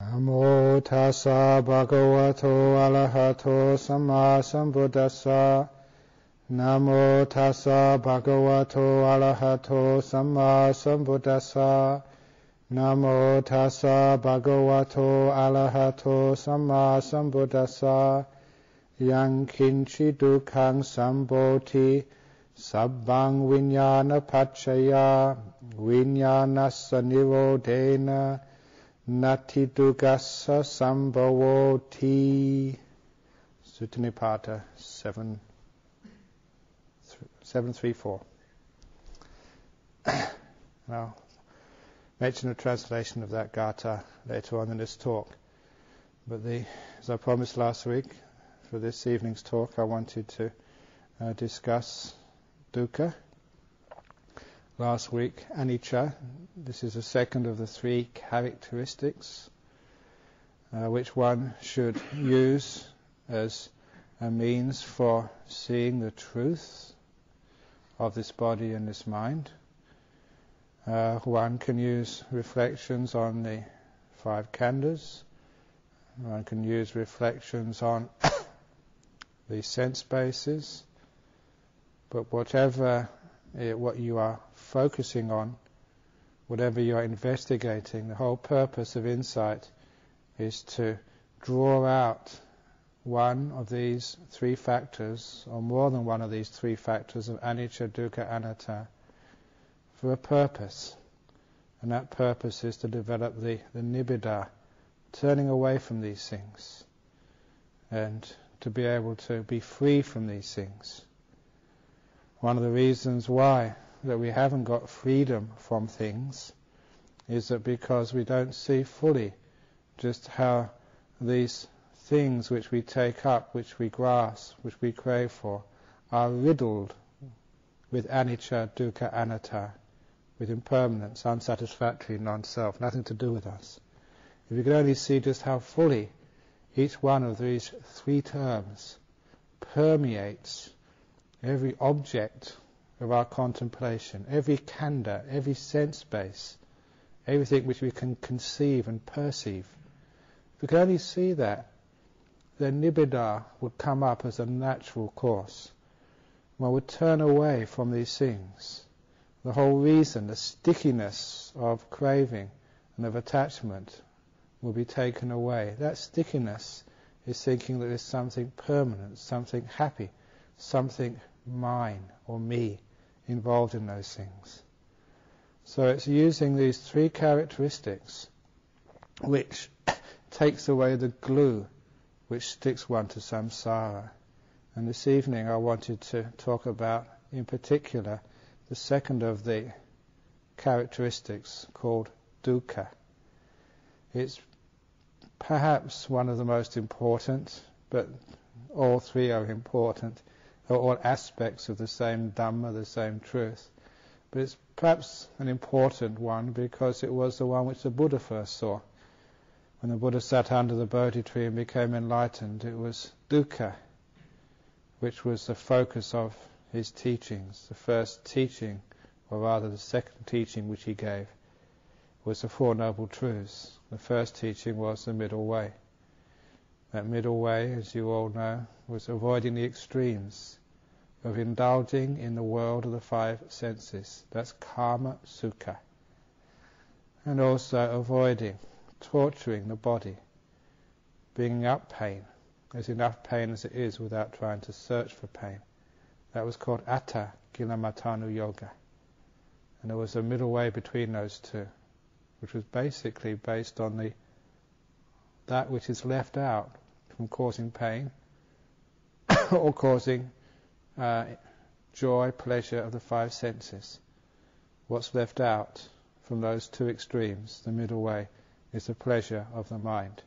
นะโมทัสสะภะคะวะโตอะระหะโตสัมมาสัมพุทธัสสะนะโมทัสสะภะคะวะโตอะระหะโตสัมมาสัมพุทธัสสะนะโมทัสสะภะคะวะโตอะระหะโตสัมมาสัมพุทธัสสะยังคินชิตุขังสัมโพธิสัพพังวิญญาณปัจจยาวิญญาณสนิโรเทนะ Nati Dugasa Sambhavoti Suttanipata 7, 734. now, mention a translation of that gatha later on in this talk. But the, as I promised last week, for this evening's talk, I wanted to uh, discuss dukkha last week, anicca. This is the second of the three characteristics uh, which one should use as a means for seeing the truth of this body and this mind. Uh, one can use reflections on the five khandhas. One can use reflections on the sense bases. But whatever what you are focusing on, whatever you're investigating, the whole purpose of insight is to draw out one of these three factors, or more than one of these three factors of anicca, dukkha, anatta, for a purpose. And that purpose is to develop the, the nibbida, turning away from these things, and to be able to be free from these things. One of the reasons why that we haven't got freedom from things is that because we don't see fully just how these things which we take up, which we grasp, which we crave for, are riddled with anicca, dukkha, anatta, with impermanence, unsatisfactory, non-self, nothing to do with us. If we could only see just how fully each one of these three terms permeates every object of our contemplation, every khandha, every sense base, everything which we can conceive and perceive. If we could only see that, then nibbida would come up as a natural course. One would turn away from these things. The whole reason, the stickiness of craving and of attachment will be taken away. That stickiness is thinking that there's something permanent, something happy, something mine or me involved in those things. So it's using these three characteristics which takes away the glue which sticks one to samsara. And this evening I wanted to talk about, in particular, the second of the characteristics called dukkha. It's perhaps one of the most important, but all three are important are all aspects of the same Dhamma, the same truth. But it's perhaps an important one because it was the one which the Buddha first saw. When the Buddha sat under the Bodhi tree and became enlightened, it was dukkha, which was the focus of his teachings. The first teaching, or rather the second teaching which he gave, was the Four Noble Truths. The first teaching was the middle way. That middle way, as you all know, was avoiding the extremes of indulging in the world of the five senses. That's kama sukha. And also avoiding torturing the body, bringing up pain. There's enough pain as it is without trying to search for pain. That was called Atta Gilamatanu Yoga. And there was a middle way between those two, which was basically based on the that which is left out from causing pain or causing uh, joy, pleasure of the five senses. What's left out from those two extremes, the middle way, is the pleasure of the mind.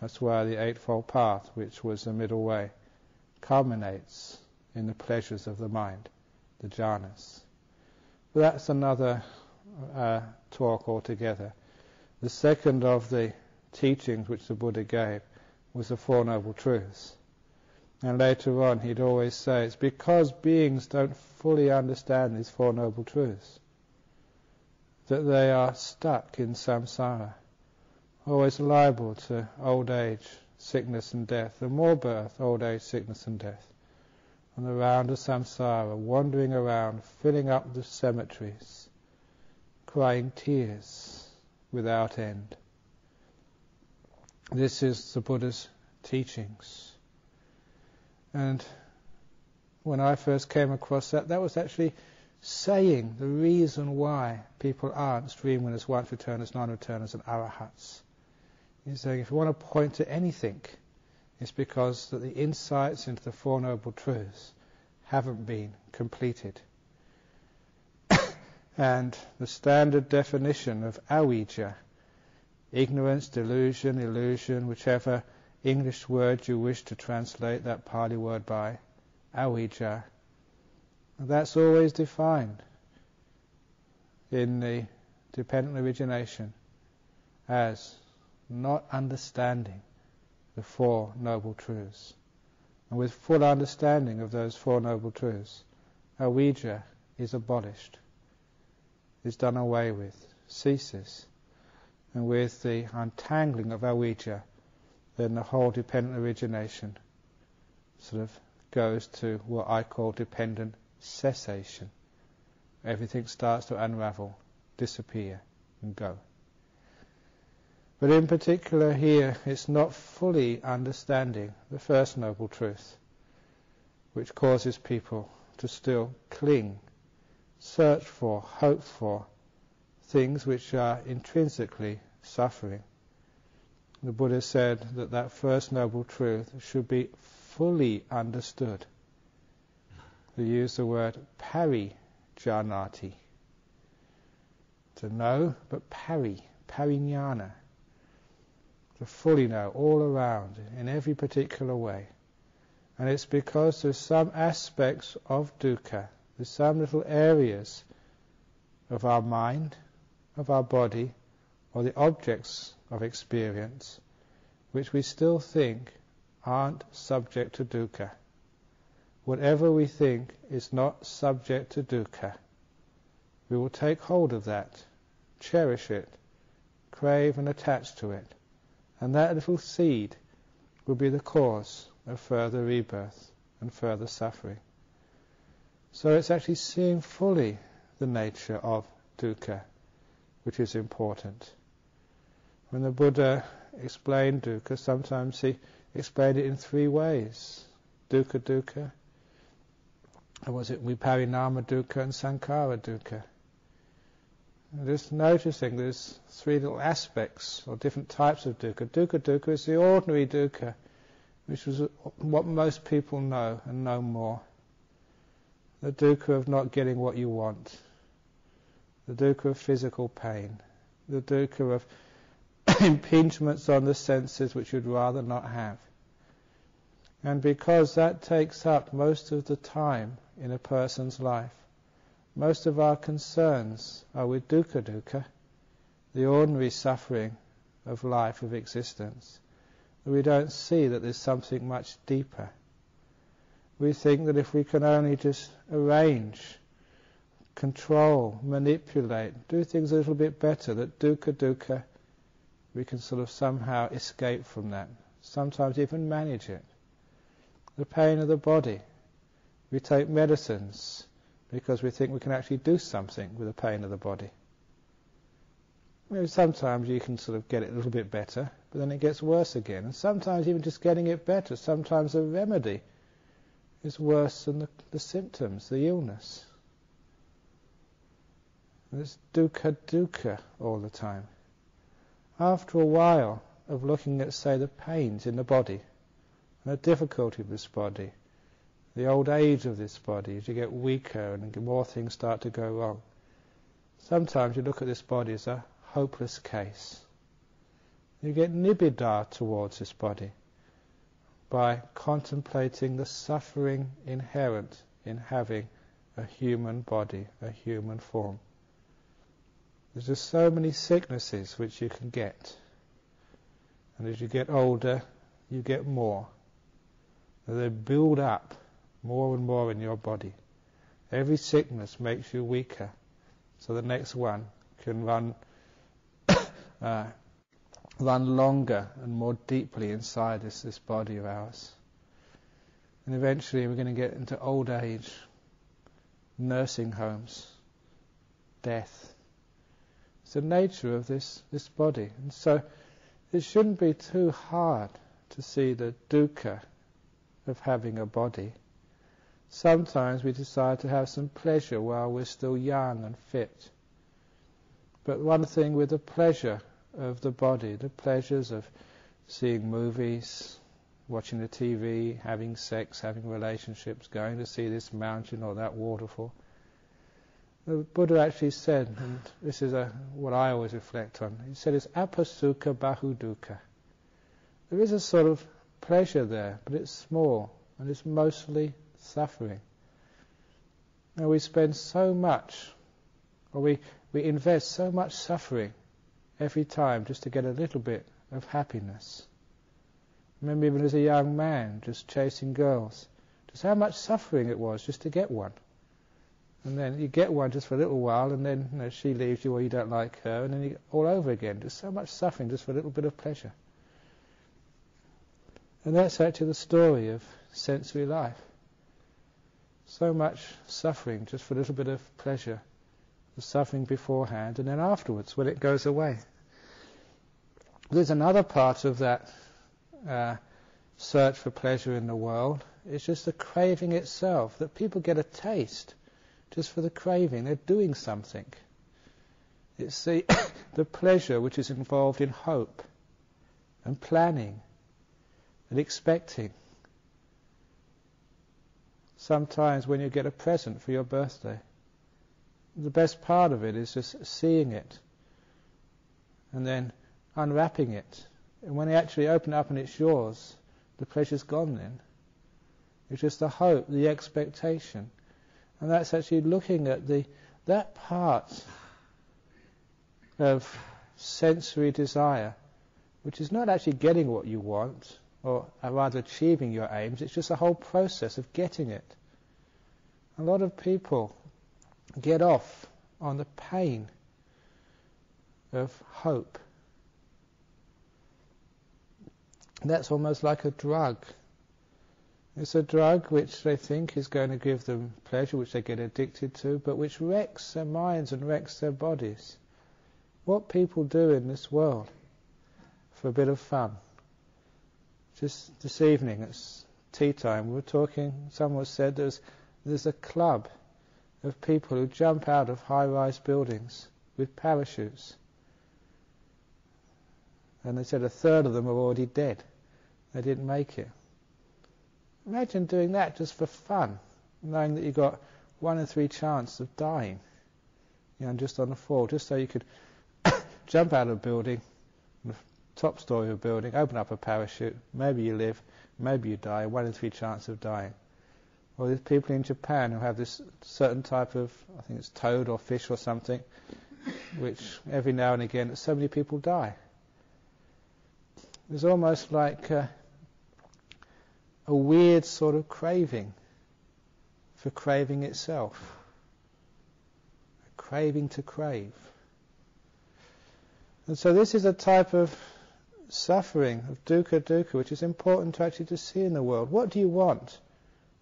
That's why the Eightfold Path, which was the middle way, culminates in the pleasures of the mind, the jhanas. But that's another uh, talk altogether. The second of the teachings which the Buddha gave was the Four Noble Truths. And later on, he'd always say, it's because beings don't fully understand these Four Noble Truths that they are stuck in samsara. always liable to old age, sickness and death, and more birth, old age, sickness and death. On the round of samsara, wandering around, filling up the cemeteries, crying tears without end. This is the Buddha's teachings. And when I first came across that, that was actually saying the reason why people aren't stream winners, once returners, non-returners, and arahats. He's saying if you want to point to anything, it's because that the insights into the Four Noble Truths haven't been completed. and the standard definition of avijja, ignorance, delusion, illusion, whichever English word you wish to translate that Pali word by, avijja, that's always defined in the dependent origination as not understanding the Four Noble Truths. And with full understanding of those Four Noble Truths, avijja is abolished, is done away with, ceases. And with the untangling of avijja, then the whole dependent origination sort of goes to what I call dependent cessation. Everything starts to unravel, disappear, and go. But in particular here, it's not fully understanding the first noble truth, which causes people to still cling, search for, hope for things which are intrinsically suffering. The Buddha said that that first noble truth should be fully understood. They use the word parijanati. To know, but pari, parignana to fully know all around in every particular way. And it's because there's some aspects of dukkha, there's some little areas of our mind, of our body, or the objects of experience, which we still think aren't subject to dukkha. Whatever we think is not subject to dukkha, we will take hold of that, cherish it, crave and attach to it. And that little seed will be the cause of further rebirth and further suffering. So it's actually seeing fully the nature of dukkha, which is important. When the Buddha explained dukkha, sometimes he explained it in three ways. Dukkha dukkha, or was it viparinama dukkha and sankhara dukkha? just noticing there's three little aspects or different types of dukkha. Dukkha dukkha is the ordinary dukkha, which is what most people know and know more. The dukkha of not getting what you want. The dukkha of physical pain. The dukkha of impingements on the senses which you'd rather not have. And because that takes up most of the time in a person's life, most of our concerns are with dukkha dukkha, the ordinary suffering of life, of existence. We don't see that there's something much deeper. We think that if we can only just arrange, control, manipulate, do things a little bit better, that dukkha dukkha, we can sort of somehow escape from that. Sometimes even manage it. The pain of the body. We take medicines because we think we can actually do something with the pain of the body. Know, sometimes you can sort of get it a little bit better, but then it gets worse again. And sometimes even just getting it better, sometimes the remedy is worse than the, the symptoms, the illness. And it's dukkha dukkha all the time. After a while of looking at, say, the pains in the body and the difficulty of this body, the old age of this body, as you get weaker and more things start to go wrong. Sometimes you look at this body as a hopeless case. You get nibbida towards this body by contemplating the suffering inherent in having a human body, a human form. There's just so many sicknesses which you can get. And as you get older, you get more. They build up more and more in your body. Every sickness makes you weaker, so the next one can run uh, run longer and more deeply inside this, this body of ours. And eventually we're going to get into old age, nursing homes, death. It's the nature of this, this body. And so it shouldn't be too hard to see the dukkha of having a body. Sometimes we decide to have some pleasure while we're still young and fit. But one thing with the pleasure of the body, the pleasures of seeing movies, watching the TV, having sex, having relationships, going to see this mountain or that waterfall. The Buddha actually said, and this is a, what I always reflect on, he said it's apasukha bahudukkha. There is a sort of pleasure there, but it's small and it's mostly suffering. Now we spend so much, or we, we invest so much suffering every time just to get a little bit of happiness. Remember even as a young man, just chasing girls, just how much suffering it was just to get one. And then you get one just for a little while, and then you know, she leaves you or you don't like her, and then you all over again. Just so much suffering just for a little bit of pleasure. And that's actually the story of sensory life. So much suffering just for a little bit of pleasure. The suffering beforehand, and then afterwards when it goes away. There's another part of that uh, search for pleasure in the world. It's just the craving itself, that people get a taste just for the craving. They're doing something. It's the, the pleasure which is involved in hope and planning and expecting. Sometimes when you get a present for your birthday, the best part of it is just seeing it and then unwrapping it. And when you actually open it up and it's yours, the pleasure's gone then. It's just the hope, the expectation. And that's actually looking at the that part of sensory desire, which is not actually getting what you want, or uh, rather achieving your aims, it's just a whole process of getting it. A lot of people get off on the pain of hope. That's almost like a drug. It's a drug which they think is going to give them pleasure, which they get addicted to, but which wrecks their minds and wrecks their bodies. What people do in this world for a bit of fun. Just this evening, it's tea time, we were talking, someone said there's, there's a club of people who jump out of high-rise buildings with parachutes. And they said a third of them are already dead. They didn't make it. Imagine doing that just for fun, knowing that you've got one in three chance of dying, you know, just on the fall, just so you could jump out of a building, top story of a building, open up a parachute, maybe you live, maybe you die, one in three chance of dying. Or there's people in Japan who have this certain type of, I think it's toad or fish or something, which every now and again so many people die. It's almost like uh, a weird sort of craving for craving itself. A craving to crave. And so this is a type of suffering, of dukkha dukkha, which is important to actually to see in the world. What do you want?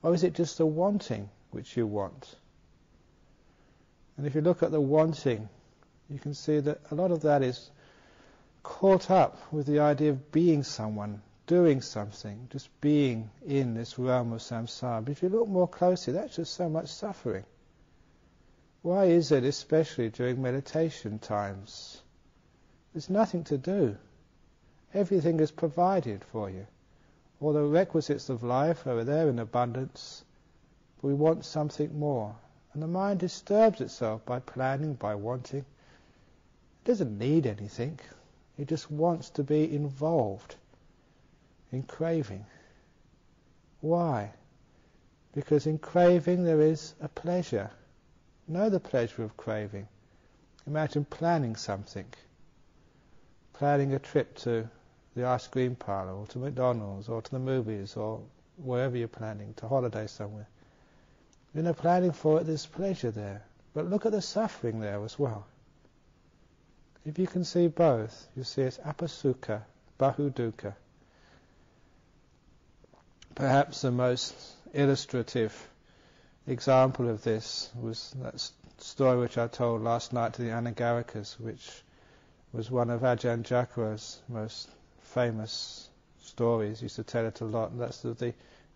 Or is it just the wanting which you want? And if you look at the wanting, you can see that a lot of that is caught up with the idea of being someone, doing something, just being in this realm of samsara. But if you look more closely, that's just so much suffering. Why is it, especially during meditation times? There's nothing to do. Everything is provided for you. All the requisites of life are there in abundance, but we want something more. And the mind disturbs itself by planning, by wanting. It doesn't need anything. It just wants to be involved in craving. Why? Because in craving there is a pleasure. Know the pleasure of craving. Imagine planning something. Planning a trip to the ice cream parlour or to McDonald's or to the movies or wherever you're planning, to holiday somewhere. You know, planning for it, there's pleasure there. But look at the suffering there as well. If you can see both, you see it's apasukha, bahudukkha. Perhaps the most illustrative example of this was that story which I told last night to the Anagarikas, which was one of Ajahn Jagaro's most famous stories. He used to tell it a lot. And that's of the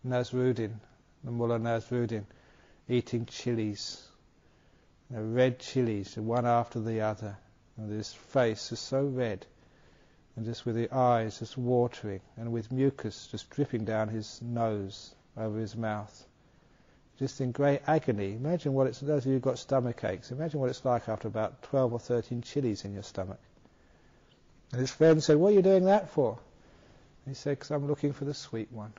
Nasruddin, the Mullah Nasruddin, eating chilies, you know, red chilies, one after the other. And his face is so red, and just with the eyes just watering, and with mucus just dripping down his nose over his mouth. Just in great agony. Imagine what it's, those of you who've got stomach aches, imagine what it's like after about 12 or 13 chilies in your stomach. And his friend said, what are you doing that for? He said, because I'm looking for the sweet one.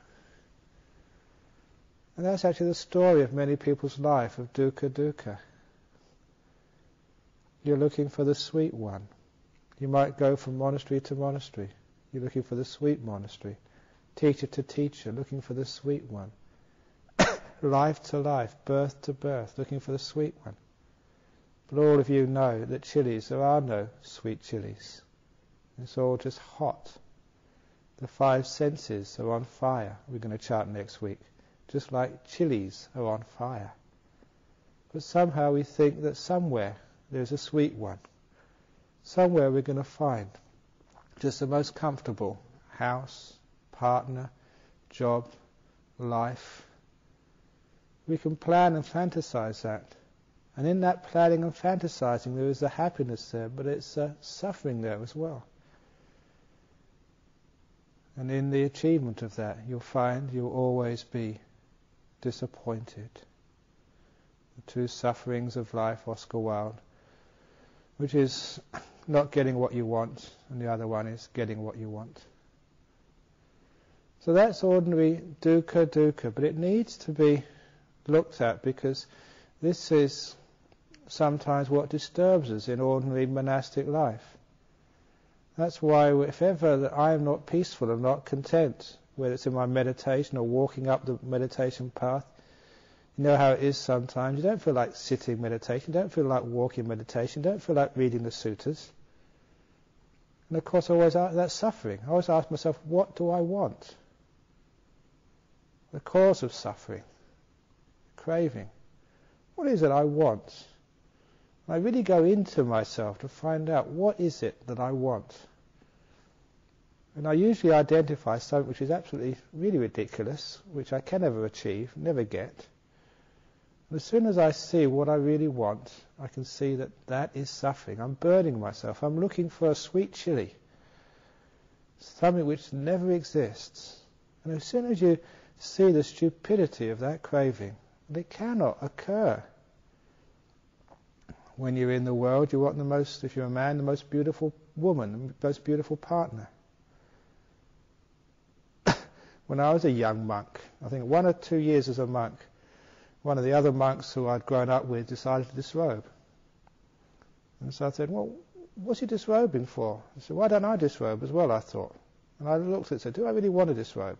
And that's actually the story of many people's life, of dukkha dukkha. You're looking for the sweet one. You might go from monastery to monastery. You're looking for the sweet monastery. Teacher to teacher, looking for the sweet one. life to life, birth to birth, looking for the sweet one. But all of you know that chilies, there are no sweet chilies. It's all just hot. The five senses are on fire. We're going to chart next week. Just like chilies are on fire. But somehow we think that somewhere there's a sweet one. Somewhere we're going to find just the most comfortable house, partner, job, life. We can plan and fantasize that. And in that planning and fantasizing, there is a happiness there, but it's a suffering there as well. And in the achievement of that, you'll find you'll always be disappointed. The two sufferings of life, Oscar Wilde which is not getting what you want, and the other one is getting what you want. So that's ordinary dukkha dukkha, but it needs to be looked at because this is sometimes what disturbs us in ordinary monastic life. That's why if ever that I am not peaceful and not content, whether it's in my meditation or walking up the meditation path, you know how it is sometimes. You don't feel like sitting meditation. You don't feel like walking meditation. You don't feel like reading the suttas. And of course, I always ask, suffering. I always ask myself, what do I want? The cause of suffering, craving. What is it I want? And I really go into myself to find out what is it that I want. And I usually identify something which is absolutely really ridiculous, which I can never achieve, never get. As soon as I see what I really want, I can see that that is suffering. I'm burning myself. I'm looking for a sweet chili, something which never exists. And as soon as you see the stupidity of that craving, it cannot occur. When you're in the world, you want the most, if you're a man, the most beautiful woman, the most beautiful partner. when I was a young monk, I think one or two years as a monk, one of the other monks who I'd grown up with decided to disrobe. And so I said, well, what's he disrobing for? He said, why don't I disrobe as well, I thought. And I looked at it and said, do I really want to disrobe?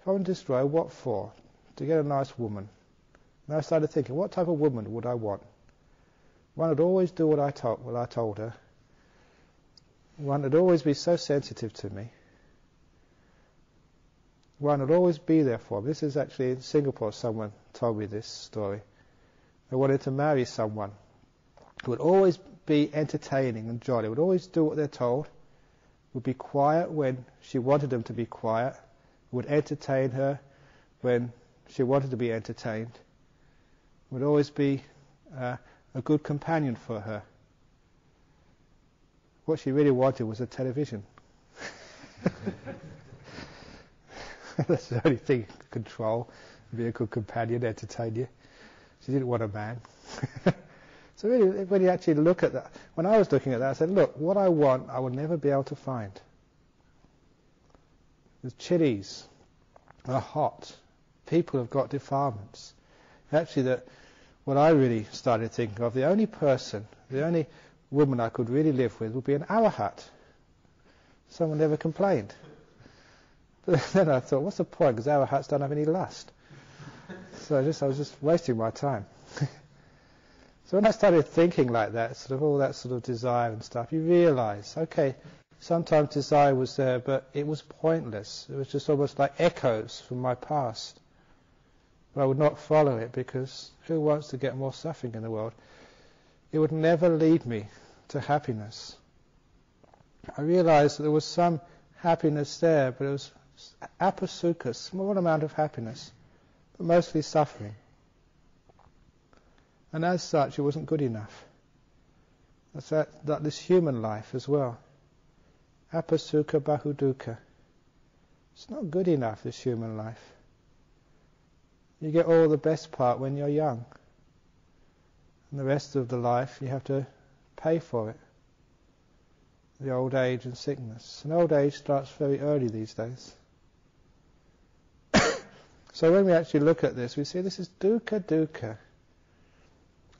If I want to disrobe, what for? To get a nice woman. And I started thinking, what type of woman would I want? One would always do what I what I told her. One would always be so sensitive to me one would always be there for me. This is actually in Singapore, someone told me this story. They wanted to marry someone who would always be entertaining and jolly, would always do what they're told, would be quiet when she wanted them to be quiet, would entertain her when she wanted to be entertained, would always be uh, a good companion for her. What she really wanted was a television. That's the only thing could control, be a good companion, entertain you. She didn't want a man. so really, when you actually look at that, when I was looking at that, I said, look, what I want, I will never be able to find. The chilies are hot. People have got defilements. Actually, that what I really started thinking of, the only person, the only woman I could really live with would be an arahat. Someone never complained. But then I thought, what's the point? Because arahats don't have any lust. So I just I was just wasting my time. So when I started thinking like that, sort of all that sort of desire and stuff, you realise, okay, sometimes desire was there, but it was pointless. It was just almost like echoes from my past. But I would not follow it because who wants to get more suffering in the world? It would never lead me to happiness. I realized that there was some happiness there, but it was apasukha, small amount of happiness, but mostly suffering. And as such, it wasn't good enough. That's that, that this human life as well. Apasukha bahudukkha. It's not good enough, this human life. You get all the best part when you're young. And the rest of the life, you have to pay for it. The old age and sickness. And old age starts very early these days. So when we actually look at this, we see this is dukkha dukkha.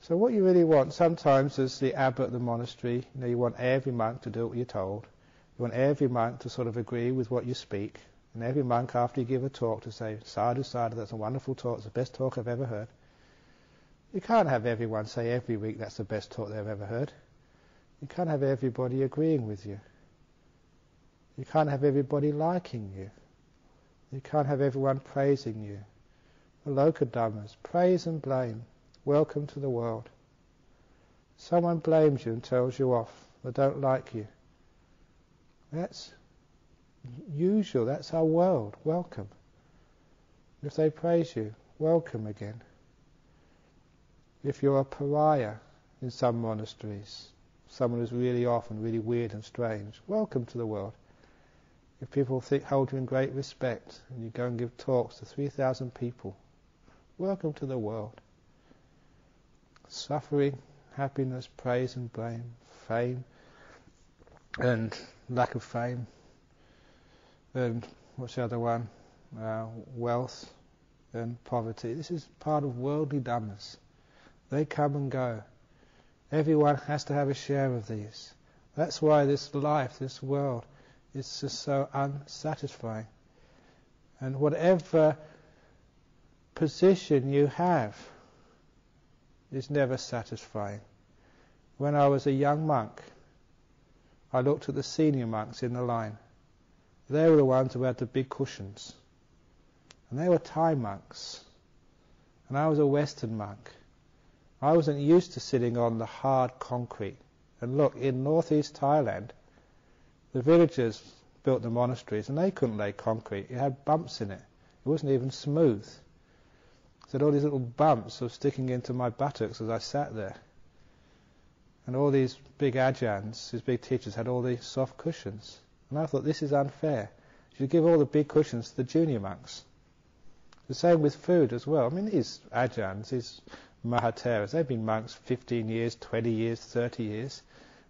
So what you really want, sometimes as the abbot of the monastery, you know, you want every monk to do what you're told. You want every monk to sort of agree with what you speak. And every monk, after you give a talk, to say, sadhu, sadhu, that's a wonderful talk, it's the best talk I've ever heard. You can't have everyone say every week that's the best talk they've ever heard. You can't have everybody agreeing with you. You can't have everybody liking you. You can't have everyone praising you. The Loka Dhammas, praise and blame. Welcome to the world. Someone blames you and tells you off. They don't like you. That's usual. That's our world. Welcome. If they praise you, welcome again. If you're a pariah in some monasteries, someone who's really off and really weird and strange, welcome to the world. If people think, hold you in great respect and you go and give talks to 3,000 people, welcome to the world suffering, happiness, praise and blame, fame and lack of fame, and what's the other one? Uh, wealth and poverty. This is part of worldly dhammas. They come and go. Everyone has to have a share of these. That's why this life, this world, is just so unsatisfying. And whatever position you have, is never satisfying. When I was a young monk, I looked at the senior monks in the line. They were the ones who had the big cushions. And they were Thai monks. And I was a Western monk. I wasn't used to sitting on the hard concrete. And look, in northeast Thailand, the villagers built the monasteries and they couldn't lay concrete. It had bumps in it. It wasn't even smooth So all these little bumps were sticking into my buttocks as I sat there. And all these big ajahns, these big teachers, had all these soft cushions. And I thought, this is unfair. You should give all the big cushions to the junior monks. The same with food as well. I mean, these ajahns, these mahatheras, they've been monks 15 years, 20 years, 30 years.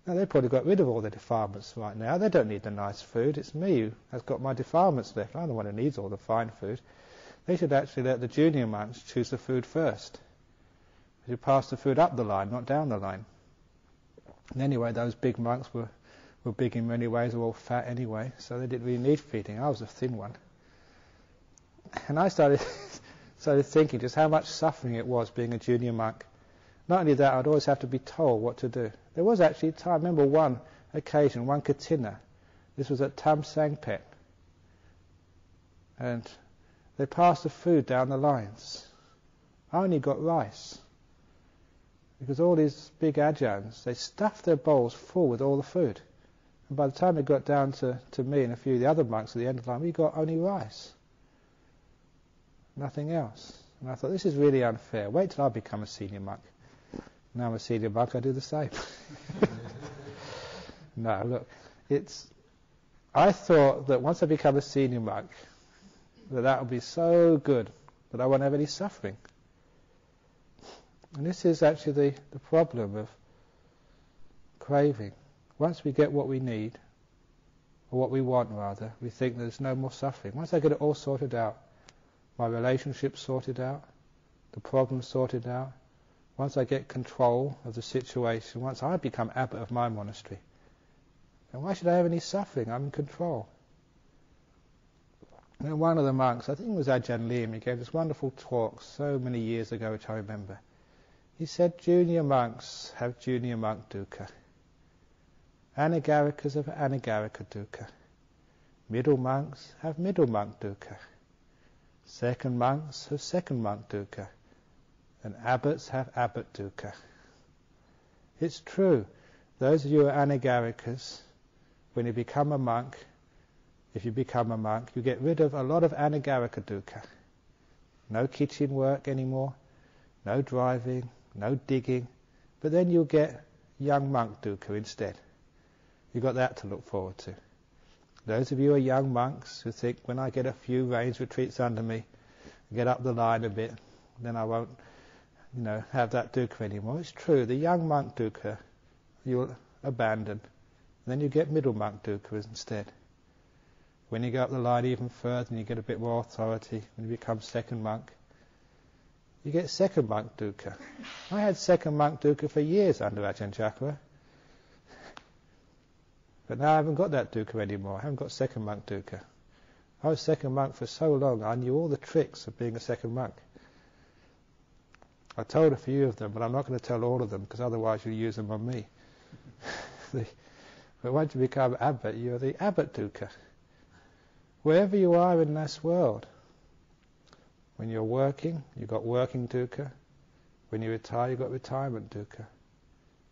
Now, they've probably got rid of all their defilements right now. They don't need the nice food. It's me who has got my defilements left. I'm the one who needs all the fine food. They should actually let the junior monks choose the food first. They should pass the food up the line, not down the line. And anyway, those big monks were, were big in many ways, they were all fat anyway, so they didn't really need feeding. I was a thin one. And I started, started thinking just how much suffering it was being a junior monk. Not only that, I'd always have to be told what to do. There was actually a time, I remember one occasion, one kathina. This was at Tam Sangpet. And they passed the food down the lines. I only got rice. Because all these big ajahns, they stuffed their bowls full with all the food. And by the time it got down to, to me and a few of the other monks at the end of the line, we got only rice. Nothing else. And I thought, this is really unfair. Wait till I become a senior monk. Now I'm a senior monk, I do the same. no, look, it's. I thought that once I become a senior monk, that that would be so good that I won't have any suffering. And this is actually the, the problem of craving. Once we get what we need, or what we want rather, we think there's no more suffering. Once I get it all sorted out, my relationship sorted out, the problem sorted out, once I get control of the situation, once I become abbot of my monastery, then why should I have any suffering? I'm in control. And one of the monks, I think it was Ajahn Liem, he gave this wonderful talk so many years ago, which I remember. He said junior monks have junior monk dukkha. Anagarikas have anagarika dukkha. Middle monks have middle monk dukkha. Second monks have second monk dukkha. And abbots have abbot dukkha. It's true. Those of you who are anagarikas, when you become a monk, if you become a monk, you get rid of a lot of anagarika dukkha. No kitchen work anymore, no driving, no digging, but then you'll get young monk dukkha instead. You've got that to look forward to. Those of you who are young monks who think when I get a few rains retreats under me, get up the line a bit, then I won't, you know, have that dukkha anymore. It's true. The young monk dukkha you'll abandon. Then you get middle monk dukkha instead. When you go up the line even further and you get a bit more authority, when you become second monk, you get second monk dukkha. I had second monk dukkha for years under Ajahn Jagaro. But now I haven't got that dukkha anymore. I haven't got second monk dukkha. I was second monk for so long, I knew all the tricks of being a second monk. I told a few of them, but I'm not going to tell all of them because otherwise you'll use them on me. but once you become abbot, you're the abbot dukkha. Wherever you are in this world, when you're working, you've got working dukkha. When you retire, you've got retirement dukkha.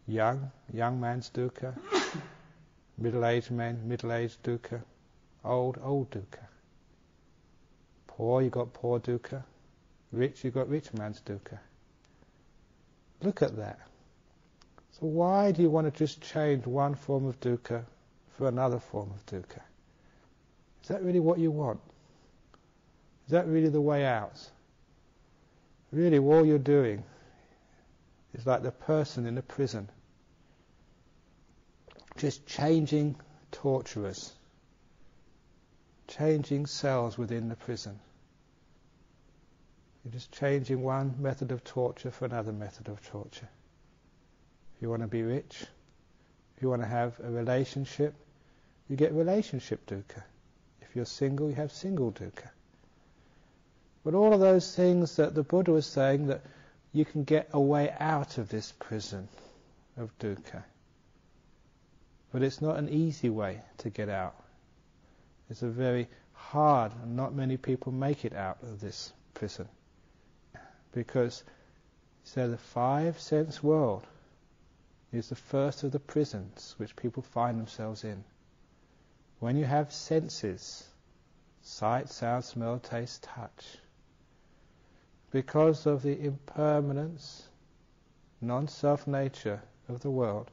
Young, young man's dukkha. Middle-aged man, middle-aged dukkha. Old, old dukkha. Poor, you've got poor dukkha. Rich, you've got rich man's dukkha. Look at that. So why do you want to just change one form of dukkha for another form of dukkha? Is that really what you want? Is that really the way out? Really, all you're doing is like the person in the prison, just changing torturers, changing cells within the prison. You're just changing one method of torture for another method of torture. If you want to be rich, if you want to have a relationship, you get relationship dukkha. If you're single, you have single dukkha. But all of those things that the Buddha was saying that you can get a way out of this prison of dukkha. But it's not an easy way to get out. It's a very hard, and not many people make it out of this prison. Because so the five sense world is the first of the prisons which people find themselves in. When you have senses, sight, sound, smell, taste, touch, because of the impermanence, non-self nature of the world,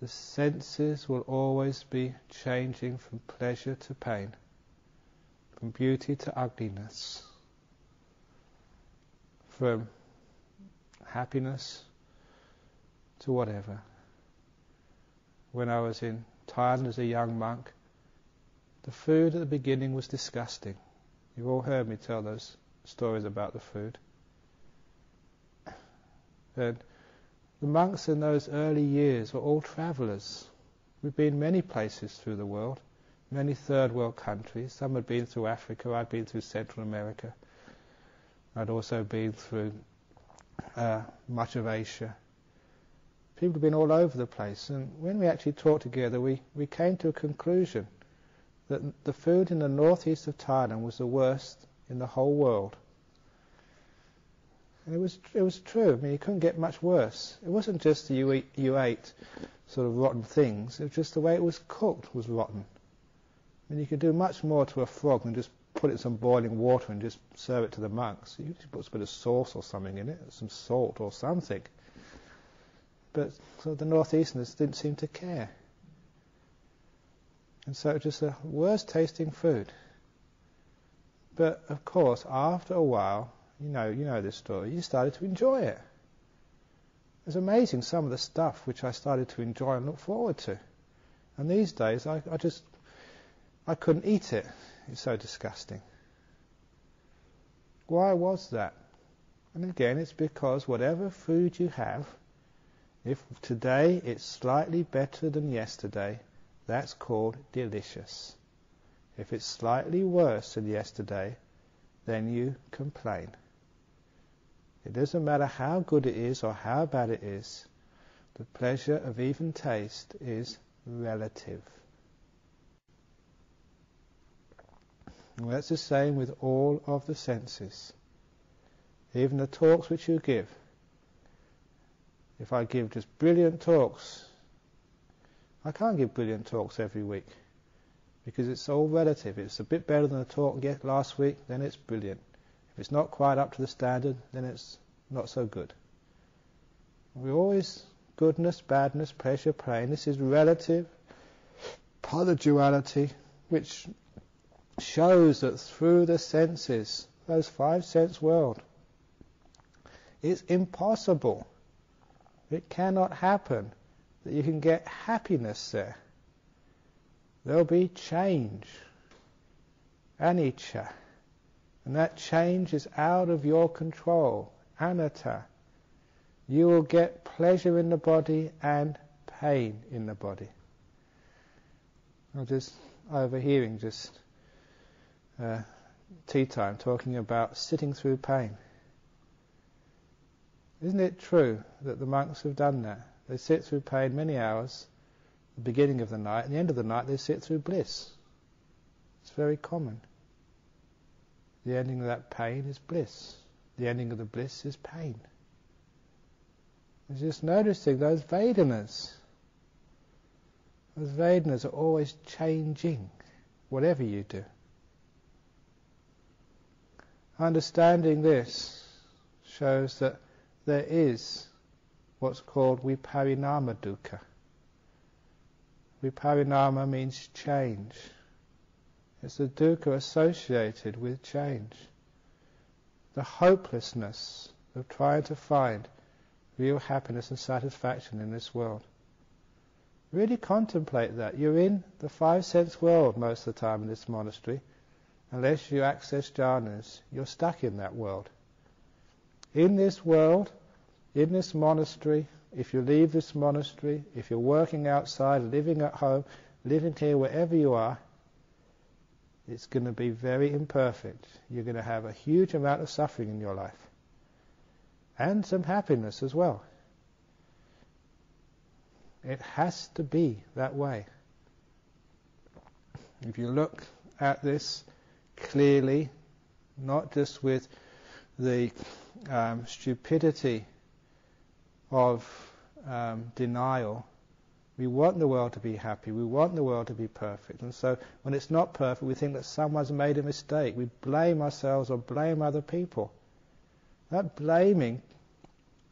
the senses will always be changing from pleasure to pain, from beauty to ugliness, from happiness to whatever. When I was in Thailand as a young monk, the food at the beginning was disgusting. You've all heard me tell those stories about the food. And the monks in those early years were all travellers. We've been many places through the world, many third world countries. Some had been through Africa, I'd been through Central America. I'd also been through uh, much of Asia. People have been all over the place, and when we actually talked together, we, we came to a conclusion that the food in the northeast of Thailand was the worst in the whole world. And it was it was true. I mean, you couldn't get much worse. It wasn't just that you eat, you ate sort of rotten things. It was just the way it was cooked was rotten. I mean, you could do much more to a frog than just put it in some boiling water and just serve it to the monks. You could put a bit of sauce or something in it, some salt or something. But so the northeasterners didn't seem to care. And so it was just the worst tasting food. But of course, after a while, you know, you know this story, you started to enjoy it. It's amazing some of the stuff which I started to enjoy and look forward to. And these days, I, I just, I couldn't eat it. It's so disgusting. Why was that? And again, it's because whatever food you have, if today it's slightly better than yesterday, that's called delicious. If it's slightly worse than yesterday, then you complain. It doesn't matter how good it is or how bad it is. The pleasure of even taste is relative. That's the same with all of the senses. Even the talks which you give. If I give just brilliant talks, I can't give brilliant talks every week because it's all relative. It's a bit better than the talk last week, then it's brilliant. If it's not quite up to the standard, then it's not so good. We always goodness, badness, pleasure, pain. This is relative, part of duality, which shows that through the senses, those five sense world, it's impossible. It cannot happen that you can get happiness there. There'll be change, anicca, and that change is out of your control, anatta. You will get pleasure in the body and pain in the body. I'm just overhearing just uh, tea time talking about sitting through pain. Isn't it true that the monks have done that? They sit through pain many hours, the beginning of the night, and the end of the night they sit through bliss. It's very common. The ending of that pain is bliss. The ending of the bliss is pain. It's just noticing those Vedanas. Those Vedanas are always changing, whatever you do. Understanding this shows that there is what's called viparinama dukkha. Viparinama means change. It's the dukkha associated with change. The hopelessness of trying to find real happiness and satisfaction in this world. Really contemplate that. You're in the five sense world most of the time in this monastery. Unless you access jhanas, you're stuck in that world. In this world, in this monastery, if you leave this monastery, if you're working outside, living at home, living here, wherever you are, it's going to be very imperfect. You're going to have a huge amount of suffering in your life. And some happiness as well. It has to be that way. If you look at this clearly, not just with the um, stupidity of um, denial. We want the world to be happy. We want the world to be perfect. And so when it's not perfect, we think that someone's made a mistake. We blame ourselves or blame other people. That blaming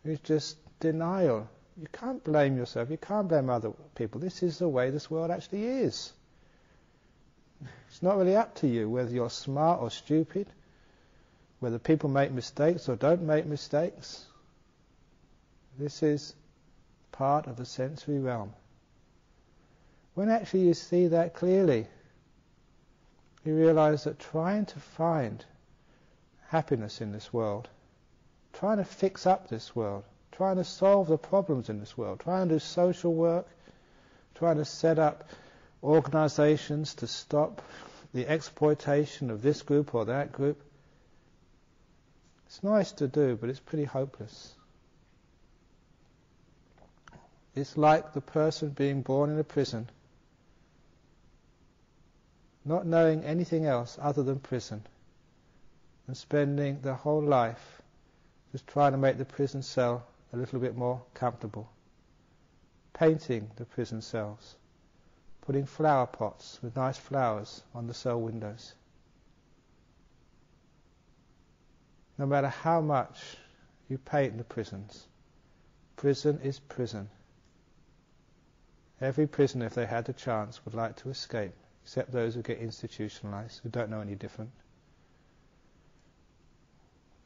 is just denial. You can't blame yourself. You can't blame other people. This is the way this world actually is. It's not really up to you whether you're smart or stupid, whether people make mistakes or don't make mistakes. This is part of the sensory realm. When actually you see that clearly, you realize that trying to find happiness in this world, trying to fix up this world, trying to solve the problems in this world, trying to do social work, trying to set up organizations to stop the exploitation of this group or that group. It's nice to do, but it's pretty hopeless. It's like the person being born in a prison, not knowing anything else other than prison, and spending their whole life just trying to make the prison cell a little bit more comfortable, painting the prison cells, putting flower pots with nice flowers on the cell windows. No matter how much you paint the prisons, prison is prison. Every prisoner, if they had the chance, would like to escape, except those who get institutionalized, who don't know any different.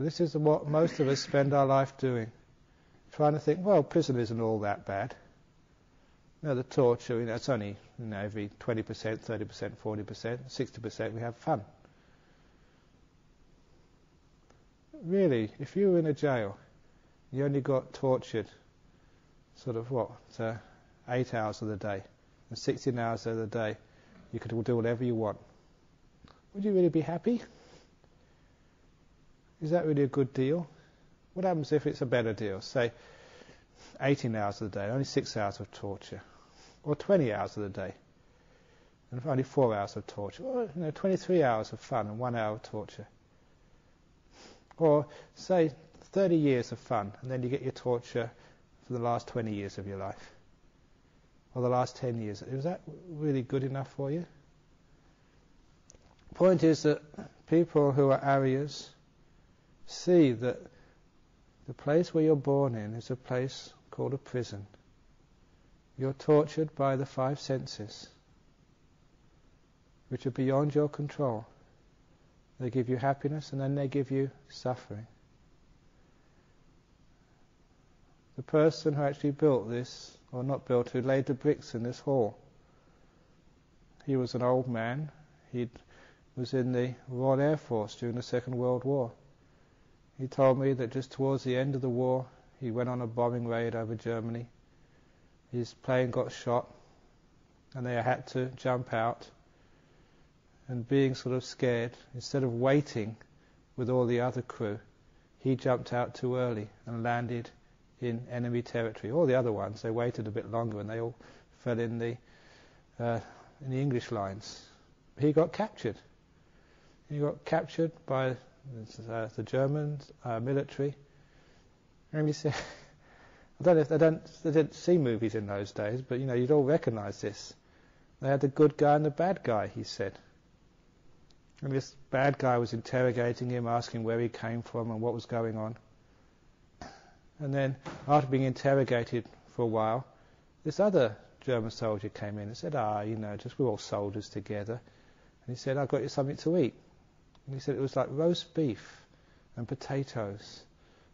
This is what most of us spend our life doing, trying to think, well, prison isn't all that bad. You know, the torture, you know, it's only you know, every 20%, 30%, 40%, 60% we have fun. Really, if you were in a jail, you only got tortured sort of what, uh, eight hours of the day, and 16 hours of the day, you could do whatever you want. Would you really be happy? Is that really a good deal? What happens if it's a better deal? Say 18 hours of the day, only 6 hours of torture. Or 20 hours of the day, and only 4 hours of torture. Or you know, 23 hours of fun and 1 hour of torture. Or say 30 years of fun, and then you get your torture for the last 20 years of your life. Or the last 10 years. Is that really good enough for you? Point is that people who are Aryas see that the place where you're born in is a place called a prison. You're tortured by the five senses, which are beyond your control. They give you happiness and then they give you suffering. The person who actually built this, or not built, who laid the bricks in this hall, he was an old man. He was in the Royal Air Force during the Second World War. He told me that just towards the end of the war, he went on a bombing raid over Germany. His plane got shot, and they had to jump out. And being sort of scared, instead of waiting with all the other crew, he jumped out too early and landed in enemy territory. All the other ones, they waited a bit longer, and they all fell in the uh, in the English lines. He got captured. He got captured by uh, the German uh, military. And you see, I don't know if they don't they didn't see movies in those days, but you know you'd all recognise this. They had the good guy and the bad guy. He said. And this bad guy was interrogating him, asking where he came from and what was going on. And then, after being interrogated for a while, this other German soldier came in and said, Ah, you know, just we're all soldiers together. And he said, I've got you something to eat. And he said it was like roast beef and potatoes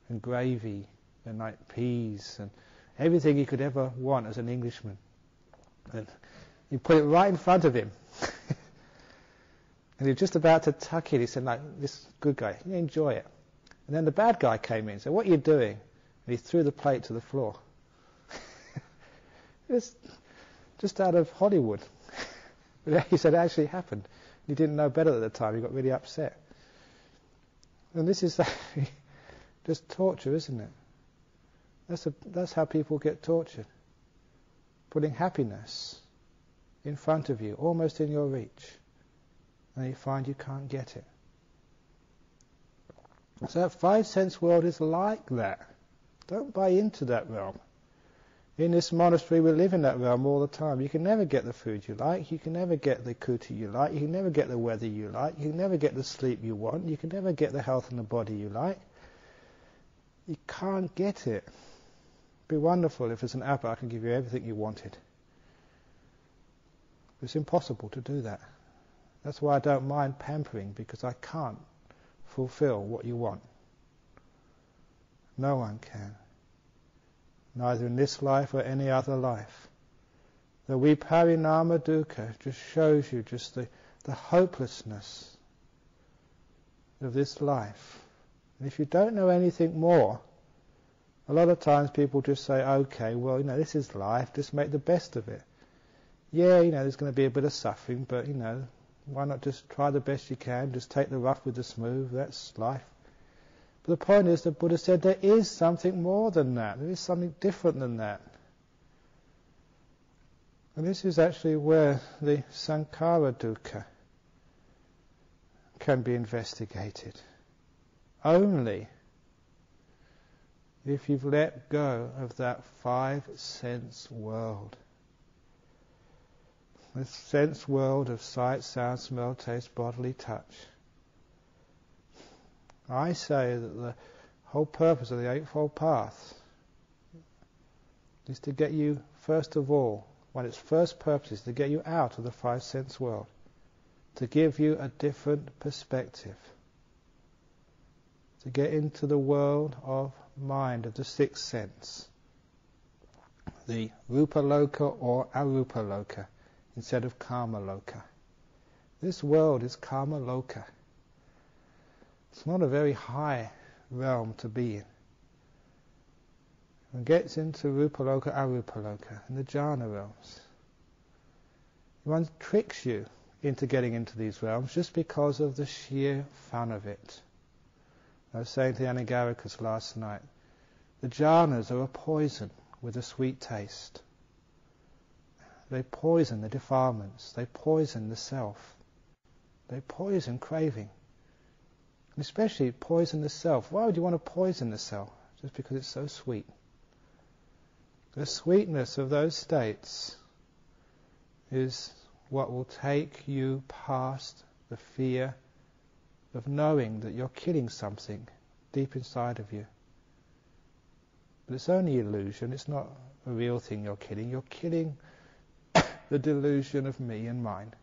and gravy and like peas and everything he could ever want as an Englishman. And he put it right in front of him. and he was just about to tuck it. He said, like, this good guy, you enjoy it. And then the bad guy came in and said, what are you doing? And he threw the plate to the floor. it was just out of Hollywood. but he said it actually happened. He didn't know better at the time. He got really upset. And this is just torture, isn't it? That's, a, that's how people get tortured. Putting happiness in front of you, almost in your reach, and you find you can't get it. So that five sense world is like that. Don't buy into that realm in this monastery we live in that realm all the time. You can never get the food you like, you can never get the kuti you like, you can never get the weather you like, you can never get the sleep you want, you can never get the health and the body you like. You can't get it. It'd be wonderful if as an Abba I can give you everything you wanted. It's impossible to do that. That's why I don't mind pampering, because I can't fulfill what you want. No one can neither in this life or any other life. The viparinama dukkha just shows you just the, the hopelessness of this life. And if you don't know anything more, a lot of times people just say, okay, well, you know, this is life, just make the best of it. Yeah, you know, there's going to be a bit of suffering, but, you know, why not just try the best you can, just take the rough with the smooth, that's life. But the point is the Buddha said there is something more than that. There is something different than that. And this is actually where the sankhara dukkha can be investigated. Only if you've let go of that five sense world. This sense world of sight, sound, smell, taste, bodily touch. I say that the whole purpose of the Eightfold Path is to get you, first of all, when its first purpose is to get you out of the five sense world, to give you a different perspective, to get into the world of mind, of the sixth sense, the Rupa Loka or Arupa Loka instead of Kama Loka. This world is Kama Loka. It's not a very high realm to be in. One gets into Rupaloka, Arupaloka, and the jhana realms. One tricks you into getting into these realms just because of the sheer fun of it. I was saying to the Anagarikas last night, the jhanas are a poison with a sweet taste. They poison the defilements. They poison the self. They poison craving. And especially poison the self. Why would you want to poison the self? Just because it's so sweet. The sweetness of those states is what will take you past the fear of knowing that you're killing something deep inside of you. But it's only illusion, it's not a real thing you're killing. You're killing the delusion of me and mine.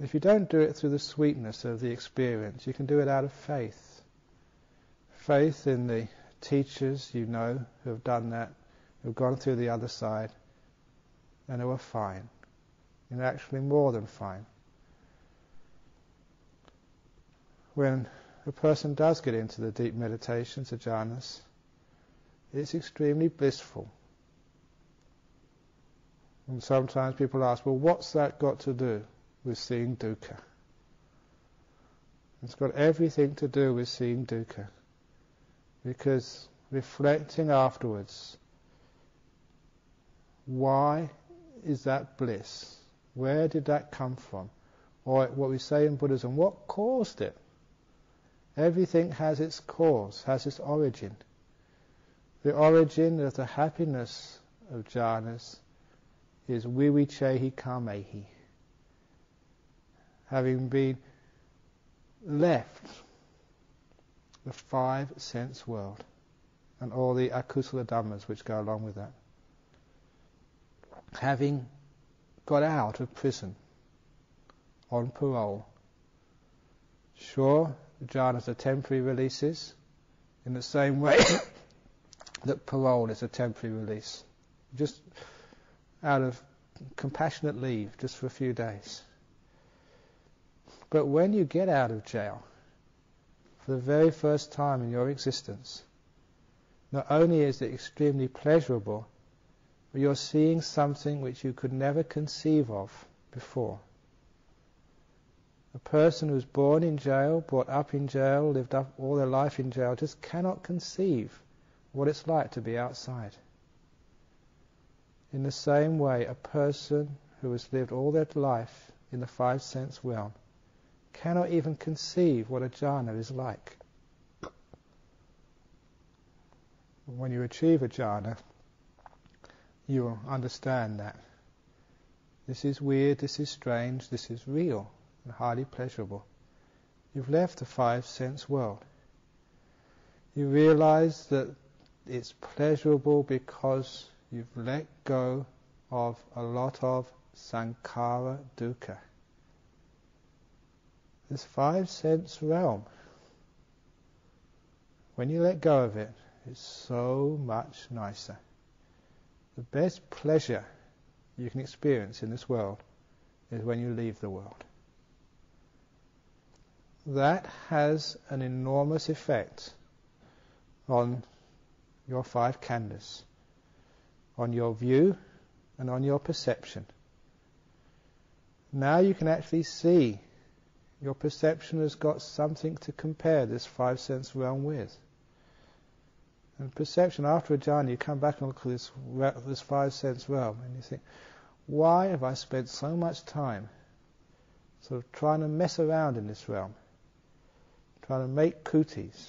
If you don't do it through the sweetness of the experience, you can do it out of faith. Faith in the teachers you know who have done that, who have gone through the other side, and who are fine. And actually more than fine. When a person does get into the deep meditations, of jhanas, it's extremely blissful. And sometimes people ask, well, what's that got to do with seeing dukkha? It's got everything to do with seeing dukkha. Because reflecting afterwards, why is that bliss? Where did that come from? Or what we say in Buddhism, what caused it? Everything has its cause, has its origin. The origin of the happiness of jhanas is vivicceva kamehi. Having been left the five sense world and all the akusala dhammas which go along with that. Having got out of prison on parole. Sure, jhanas are temporary releases in the same way that parole is a temporary release. Just out of compassionate leave, just for a few days. But when you get out of jail, for the very first time in your existence, not only is it extremely pleasurable, but you're seeing something which you could never conceive of before. A person who's born in jail, brought up in jail, lived up all their life in jail, just cannot conceive what it's like to be outside. In the same way, a person who has lived all their life in the five sense realm cannot even conceive what a jhana is like. When you achieve a jhana, you will understand that. This is weird, this is strange, this is real and highly pleasurable. You've left the five sense world. You realize that it's pleasurable because you've let go of a lot of sankhara dukkha. This five sense realm, when you let go of it, it's so much nicer. The best pleasure you can experience in this world is when you leave the world. That has an enormous effect on your five khandhas, on your view and on your perception. Now you can actually see your perception has got something to compare this five sense realm with. And perception, after a jhana, you come back and look at this, this five sense realm and you think, why have I spent so much time sort of trying to mess around in this realm? Trying to make kutis,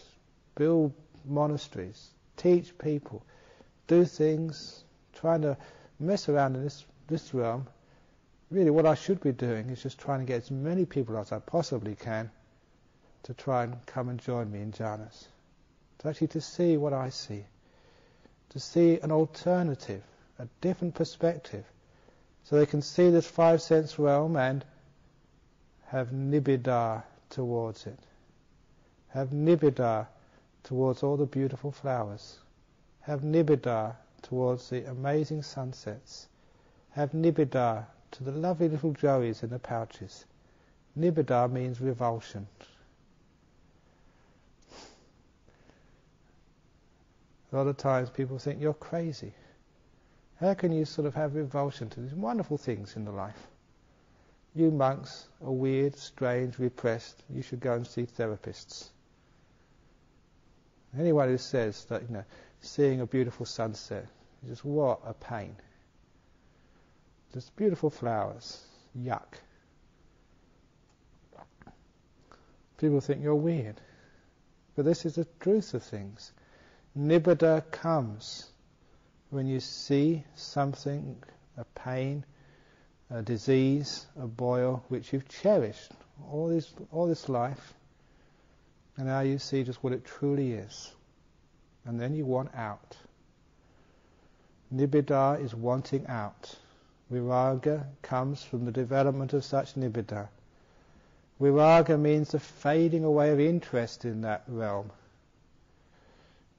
build monasteries, teach people, do things, trying to mess around in this, this realm. Really, what I should be doing is just trying to get as many people as I possibly can to try and come and join me in jhanas. To actually to see what I see. To see an alternative, a different perspective. So they can see this five sense realm and have nibbida towards it. Have nibbida towards all the beautiful flowers. Have nibbida towards the amazing sunsets. Have nibbida to the lovely little joeys in the pouches. Nibbida means revulsion. A lot of times people think you're crazy. How can you sort of have revulsion to these wonderful things in the life? you monks are weird, strange, repressed. You should go and see therapists. Anyone who says that, you know, seeing a beautiful sunset, is just what a pain. Just beautiful flowers. Yuck. People think you're weird. But this is the truth of things. Nibbida comes when you see something, a pain, a disease, a boil, which you've cherished all this, all this life, and now you see just what it truly is. And then you want out. Nibbida is wanting out. Viraga comes from the development of such nibbida. Viraga means the fading away of interest in that realm.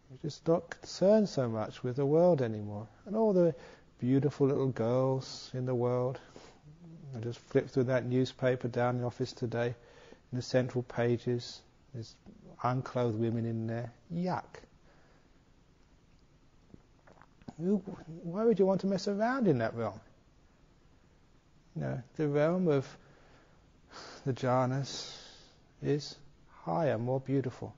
You're just not concerned so much with the world anymore. And all the beautiful little girls in the world. I just flipped through that newspaper down in the office today. In the central pages, there's unclothed women in there. Yuck. Why would you want to mess around in that realm? You know, the realm of the jhanas is higher, more beautiful.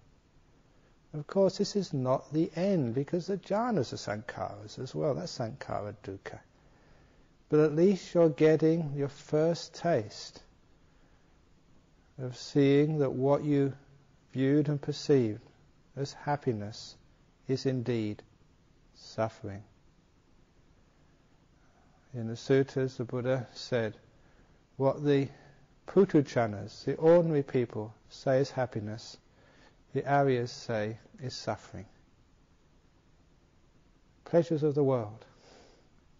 Of course, this is not the end because the jhanas are sankharas as well. That's sankhara dukkha. But at least you're getting your first taste of seeing that what you viewed and perceived as happiness is indeed suffering. In the sutras, the Buddha said, what the puthujjanas, the ordinary people, say is happiness, the Aryas say is suffering. Pleasures of the world,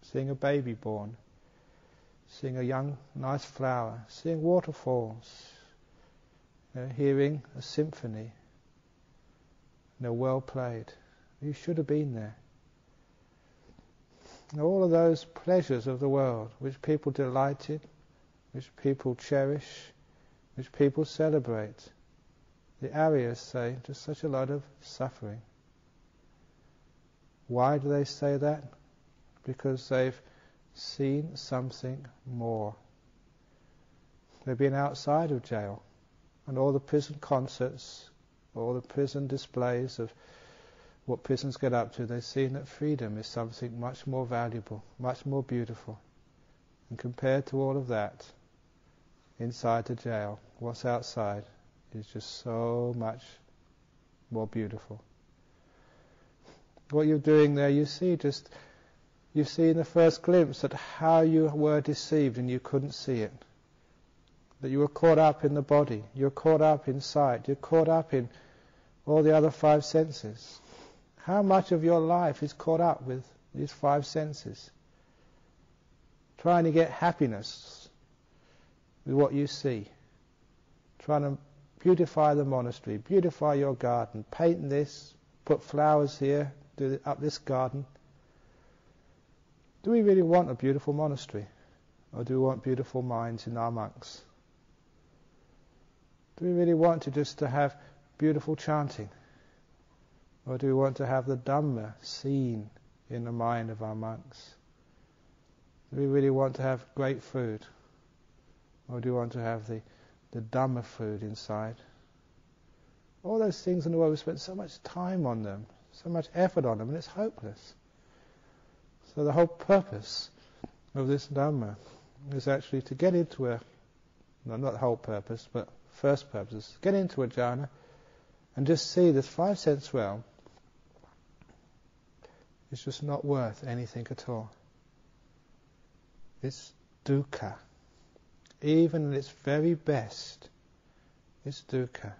seeing a baby born, seeing a young, nice flower, seeing waterfalls, know, hearing a symphony, you know, well played. You should have been there. And all of those pleasures of the world which people delight in, which people cherish, which people celebrate, the Aryas say just such a lot of suffering. Why do they say that? Because they've seen something more. They've been outside of jail, and all the prison concerts, all the prison displays of what prisons get up to, they've seen that freedom is something much more valuable, much more beautiful. And compared to all of that, inside the jail, what's outside is just so much more beautiful. What you're doing there, you see just, you see in the first glimpse that how you were deceived and you couldn't see it. That you are caught up in the body, you're caught up in sight, you're caught up in all the other five senses. How much of your life is caught up with these five senses? Trying to get happiness with what you see. Trying to beautify the monastery, beautify your garden, paint this, put flowers here, do up this garden. Do we really want a beautiful monastery? Or do we want beautiful minds in our monks? Do we really want to just to have beautiful chanting? Or do we want to have the Dhamma seen in the mind of our monks? Do we really want to have great food? Or do we want to have the the Dhamma food inside. All those things in the world, we spend so much time on them, so much effort on them, and it's hopeless. So the whole purpose of this Dhamma is actually to get into a, no, not the whole purpose, but first purpose, is get into a jhana and just see this five sense realm is just not worth anything at all. It's dukkha even at its very best, it's dukkha.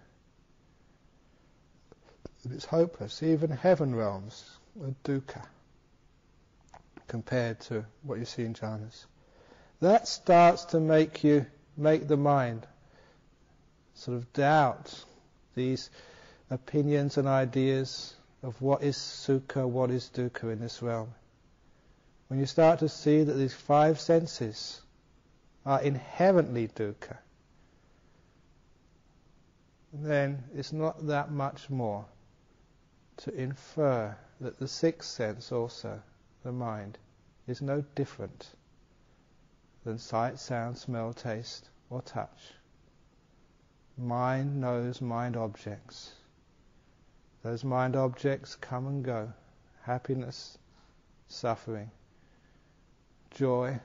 It's hopeless. Even heaven realms are dukkha compared to what you see in jhanas. That starts to make you make the mind sort of doubt these opinions and ideas of what is sukha, what is dukkha in this realm. When you start to see that these five senses are inherently dukkha, then it's not that much more to infer that the sixth sense also, the mind, is no different than sight, sound, smell, taste, or touch. Mind knows mind objects. Those mind objects come and go. Happiness, suffering, joy,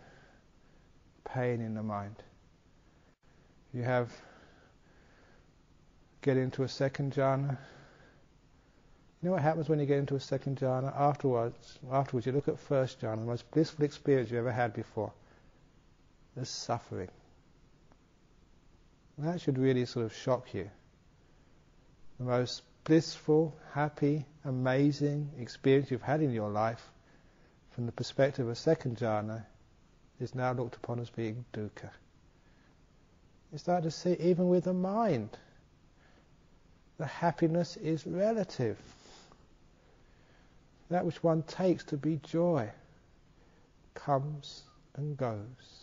pain in the mind. You have get into a second jhana. You know what happens when you get into a second jhana? Afterwards, afterwards you look at first jhana, the most blissful experience you ever had before. There's suffering. That should really sort of shock you. The most blissful, happy, amazing experience you've had in your life from the perspective of a second jhana is now looked upon as being dukkha. You start to see, even with the mind, the happiness is relative. That which one takes to be joy comes and goes.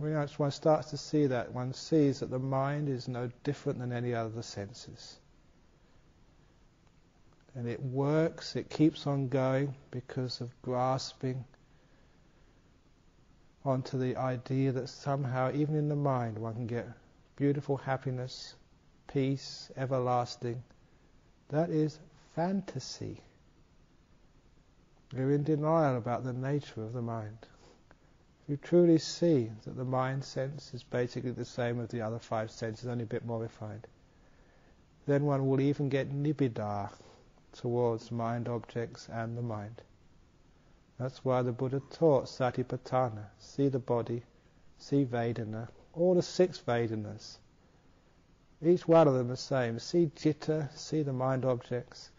When one starts to see that, one sees that the mind is no different than any other senses. And it works, it keeps on going because of grasping onto the idea that somehow, even in the mind, one can get beautiful happiness, peace, everlasting. That is fantasy. We're in denial about the nature of the mind you truly see that the mind sense is basically the same as the other five senses, only a bit more refined, then one will even get nibbida towards mind objects and the mind. That's why the Buddha taught Satipatthana, see the body, see Vedana, all the six Vedanas. Each one of them the same. See Citta, see the mind objects.